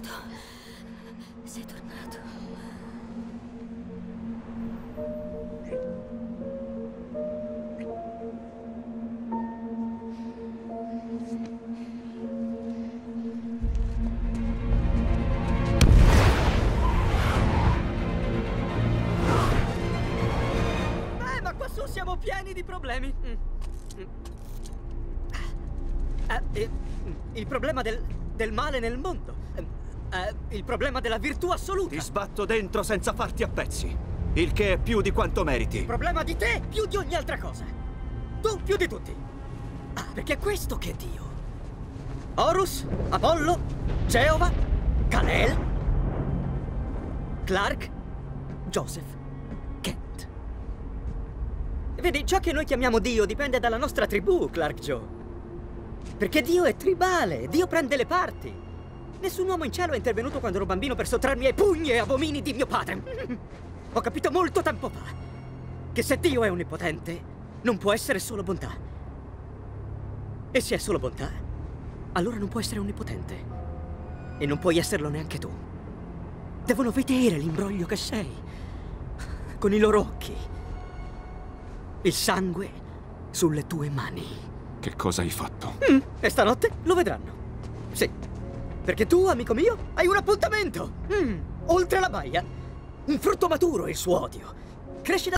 Tornato. Sei tornato. Eh, ma qua su siamo pieni di problemi. Mm. Mm. Eh, eh, il problema del, del male nel mondo. Eh, il problema della virtù assoluta. Ti sbatto dentro senza farti a pezzi. Il che è più di quanto meriti. Il problema di te più di ogni altra cosa. Tu più di tutti. Ah, perché è questo che è Dio. Horus, Apollo, Geova, Kalel, Clark, Joseph, Kent. Vedi, ciò che noi chiamiamo Dio dipende dalla nostra tribù, Clark Joe. Perché Dio è tribale, Dio prende le parti. Nessun uomo in cielo è intervenuto quando ero bambino per sottrarmi ai pugni e abomini di mio padre. Ho capito molto tempo fa che se Dio è onnipotente, non può essere solo bontà. E se è solo bontà, allora non può essere onnipotente. E non puoi esserlo neanche tu. Devono vedere l'imbroglio che sei. Con i loro occhi. Il sangue sulle tue mani. Che cosa hai fatto? Mm, e stanotte lo vedranno. Sì. Perché tu, amico mio, hai un appuntamento. Mm, oltre la baia. Un frutto maturo è il suo odio. Cresce da